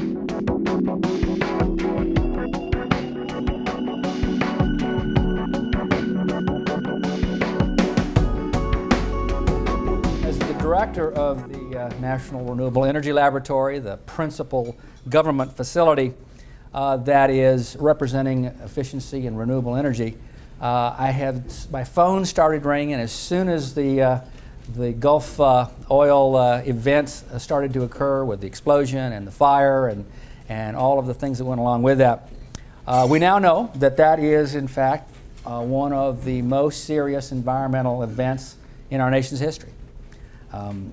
As the director of the uh, National Renewable Energy Laboratory, the principal government facility uh, that is representing efficiency and renewable energy, uh, I have my phone started ringing as soon as the uh, the Gulf uh, oil uh, events started to occur with the explosion and the fire and and all of the things that went along with that. we now know that that is in fact one of the most serious environmental events in our nation's history. Um,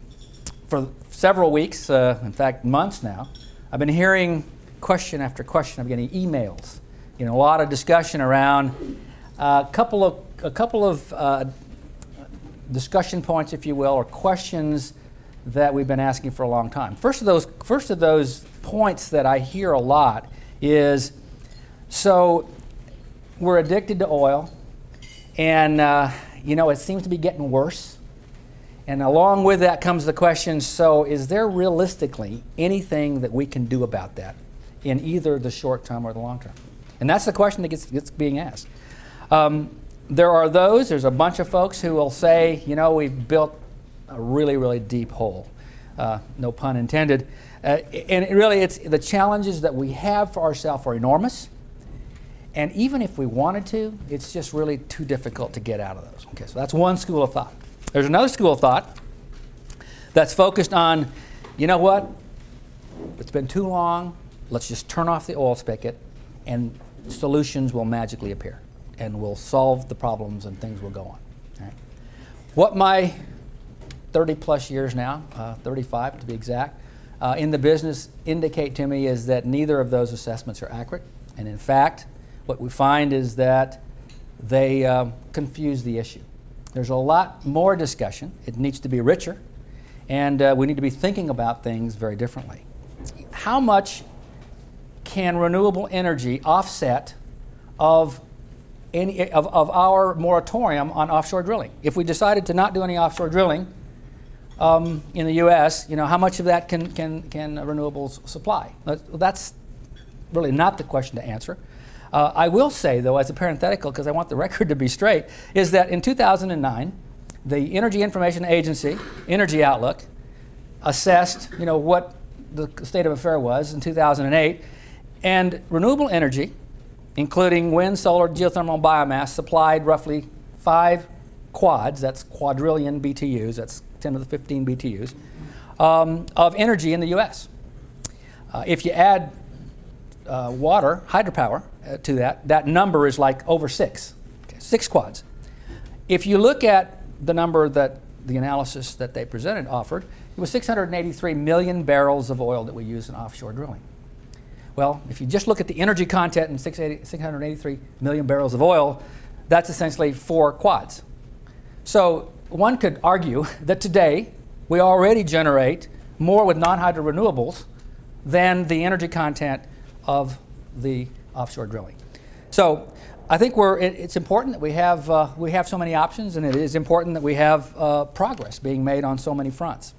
for several weeks, uh, in fact, months now, I've been hearing question after question. I'm getting emails. You know, a lot of discussion around a uh, couple of a couple of uh, discussion points, if you will, or questions that we've been asking for a long time. First of those, first of those points that I hear a lot is, so we're addicted to oil, and uh, you know it seems to be getting worse. And along with that comes the question so, is there realistically anything that we can do about that in either the short term or the long term? And that's the question that gets, gets being asked. Um, there are those, there's a bunch of folks who will say, you know, we've built a really, really deep hole. Uh, no pun intended. Uh, and it really, it's the challenges that we have for ourselves are enormous. And even if we wanted to, it's just really too difficult to get out of those. Okay, so that's one school of thought. There's another school of thought that's focused on, you know what? It's been too long. Let's just turn off the oil spigot and solutions will magically appear and we'll solve the problems and things will go on. Right? What my 30 plus years now, uh, 35 to be exact, uh, in the business indicate to me is that neither of those assessments are accurate. And in fact, what we find is that they uh, confuse the issue. There's a lot more discussion. It needs to be richer, and uh, we need to be thinking about things very differently. How much can renewable energy offset of any of, of our moratorium on offshore drilling? If we decided to not do any offshore drilling um, in the U.S., you know, how much of that can, can, can renewables supply? That's really not the question to answer. Uh, I will say, though, as a parenthetical, because I want the record to be straight, is that in 2009, the Energy Information Agency, Energy Outlook, assessed, you know, what the state of affair was in 2008, and renewable energy, including wind, solar, geothermal, biomass, supplied roughly five quads, that's quadrillion BTUs, that's 10 to the 15 BTUs, um, of energy in the U.S. Uh, if you add uh, water, hydropower, uh, to that, that number is like over six, okay, six quads. If you look at the number that the analysis that they presented offered, it was 683 million barrels of oil that we use in offshore drilling. Well, if you just look at the energy content in 683 million barrels of oil, that's essentially four quads. So one could argue that today we already generate more with non-hydro renewables than the energy content of the offshore drilling. So I think we're, it, it's important that we have, uh, we have so many options, and it is important that we have uh, progress being made on so many fronts.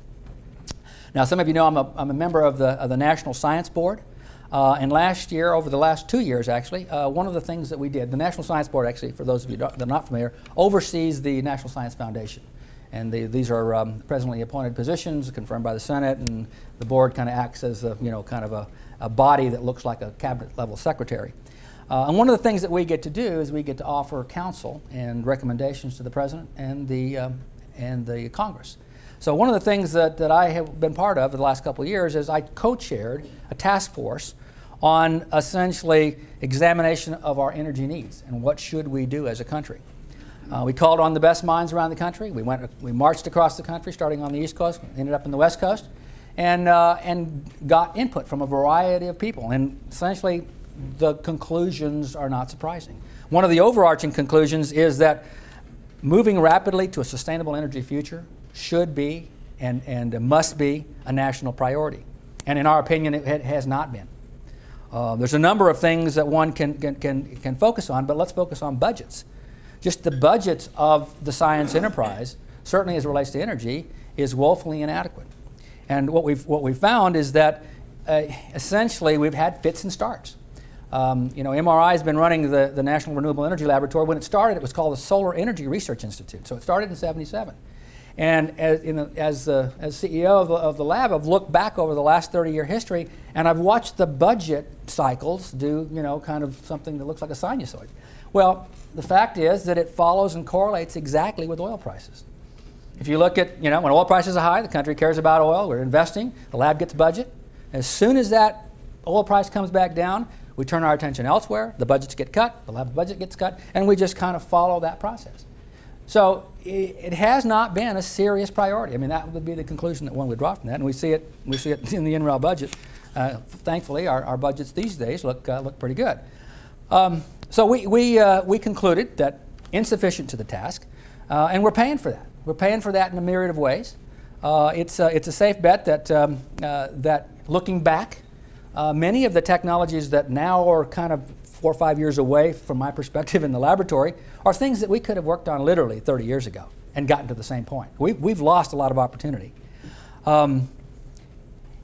Now, some of you know I'm a, I'm a member of the, of the National Science Board. Uh, and last year, over the last two years actually, uh, one of the things that we did, the National Science Board actually, for those of you that are not familiar, oversees the National Science Foundation. And the, these are um, presently appointed positions confirmed by the Senate, and the board kind of acts as a, you know, kind of a, a body that looks like a cabinet level secretary. Uh, and one of the things that we get to do is we get to offer counsel and recommendations to the president and the, um, and the Congress. So one of the things that, that I have been part of the last couple of years is I co-chaired a task force on essentially examination of our energy needs and what should we do as a country. Uh, we called on the best minds around the country. We, went, we marched across the country, starting on the East Coast, ended up in the West Coast, and, uh, and got input from a variety of people. And essentially, the conclusions are not surprising. One of the overarching conclusions is that moving rapidly to a sustainable energy future should be and, and must be a national priority. And in our opinion, it has not been. Uh, there's a number of things that one can, can, can, can focus on, but let's focus on budgets. Just the budgets of the science enterprise, certainly as it relates to energy, is woefully inadequate. And what we've, what we've found is that uh, essentially we've had fits and starts. Um, you know, MRI has been running the, the National Renewable Energy Laboratory. When it started, it was called the Solar Energy Research Institute. So it started in 77. And as, as, uh, as CEO of the, of the lab, I've looked back over the last 30 year history and I've watched the budget cycles do, you know, kind of something that looks like a sinusoid. Well, the fact is that it follows and correlates exactly with oil prices. If you look at, you know, when oil prices are high, the country cares about oil, we're investing, the lab gets budget. As soon as that oil price comes back down, we turn our attention elsewhere, the budgets get cut, the lab budget gets cut, and we just kind of follow that process. So it has not been a serious priority. I mean, that would be the conclusion that one would draw from that, and we see it. We see it in the NREL budget. Uh, thankfully, our, our, budgets these days look uh, look pretty good. Um, so we we uh, we concluded that insufficient to the task, uh, and we're paying for that. We're paying for that in a myriad of ways. Uh, it's it's a safe bet that um, uh, that looking back, many of the technologies that now are kind of four or five years away from my perspective in the laboratory are things that we could have worked on literally 30 years ago and gotten to the same point. We've, we've lost a lot of opportunity. Um,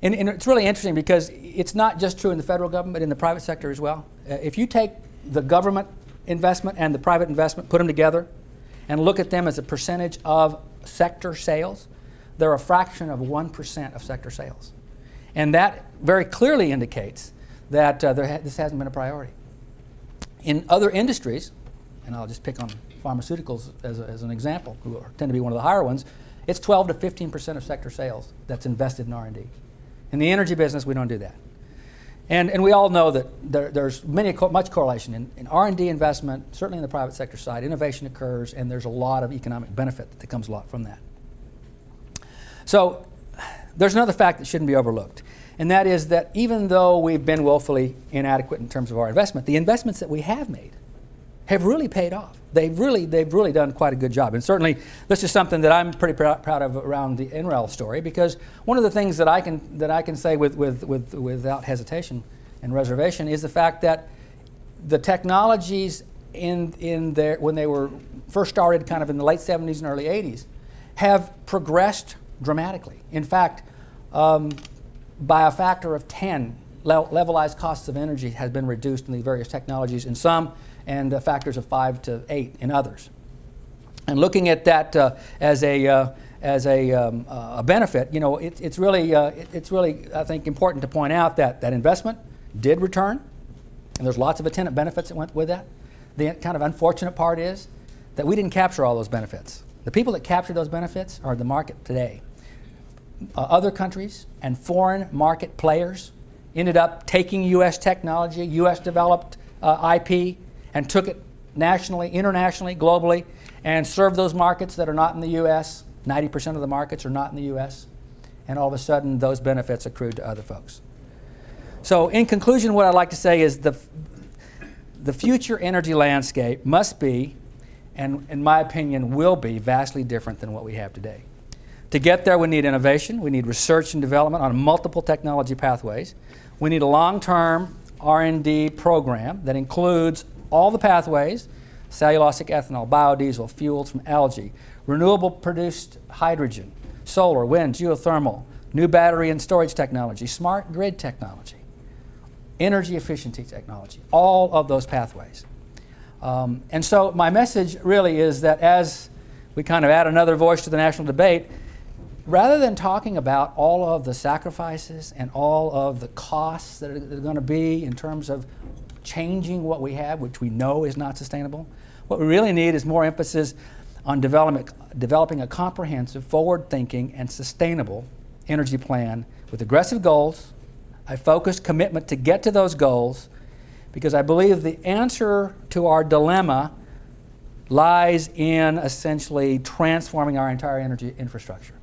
and, and, it's really interesting because it's not just true in the federal government, but in the private sector as well. Uh, if you take the government investment and the private investment, put them together, and look at them as a percentage of sector sales, they're a fraction of 1% of sector sales. And that very clearly indicates that uh, ha this hasn't been a priority. In other industries, and I'll just pick on pharmaceuticals as, a, as an example, who are, tend to be one of the higher ones, it's 12 to 15 percent of sector sales that's invested in R&D. In the energy business, we don't do that. And, and we all know that there, there's many, much correlation in, in R&D investment, certainly in the private sector side, innovation occurs, and there's a lot of economic benefit that comes a lot from that. So there's another fact that shouldn't be overlooked and that is that even though we've been woefully inadequate in terms of our investment, the investments that we have made have really paid off. They've really, they've really done quite a good job. And certainly, this is something that I'm pretty pr proud of around the NREL story because one of the things that I can, that I can say with, with, with, without hesitation and reservation is the fact that the technologies in, in their, when they were first started kind of in the late 70s and early 80s have progressed dramatically. In fact, um, by a factor of 10, levelized costs of energy has been reduced in these various technologies in some, and uh, factors of 5 to 8 in others. And looking at that uh, as a uh, as a, um, a, benefit, you know, it, it's really uh, it, it's really I think important to point out that that investment did return, and there's lots of attendant benefits that went with that. The kind of unfortunate part is that we didn't capture all those benefits. The people that captured those benefits are the market today uh, other countries and foreign market players ended up taking U.S. technology, U.S. developed uh, IP, and took it nationally, internationally, globally, and served those markets that are not in the U.S. 90% of the markets are not in the U.S. And all of a sudden, those benefits accrued to other folks. So, in conclusion, what I'd like to say is the, the future energy landscape must be, and in my opinion, will be vastly different than what we have today. To get there, we need innovation. We need research and development on multiple technology pathways. We need a long-term R&D program that includes all the pathways, cellulosic ethanol, biodiesel, fuels from algae, renewable produced hydrogen, solar, wind, geothermal, new battery and storage technology, smart grid technology, energy efficiency technology, all of those pathways. Um, and so my message really is that as we kind of add another voice to the national debate, rather than talking about all of the sacrifices and all of the costs that are, are going to be in terms of changing what we have, which we know is not sustainable, what we really need is more emphasis on developing a comprehensive, forward thinking, and sustainable energy plan with aggressive goals, a focused commitment to get to those goals, because I believe the answer to our dilemma lies in essentially transforming our entire energy infrastructure.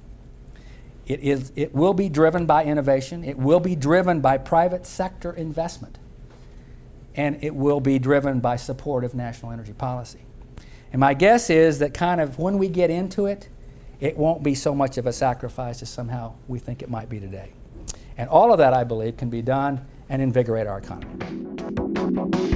It, is, it will be driven by innovation. It will be driven by private sector investment. And it will be driven by supportive national energy policy. And my guess is that kind of when we get into it, it won't be so much of a sacrifice as somehow we think it might be today. And all of that, I believe, can be done and invigorate our economy.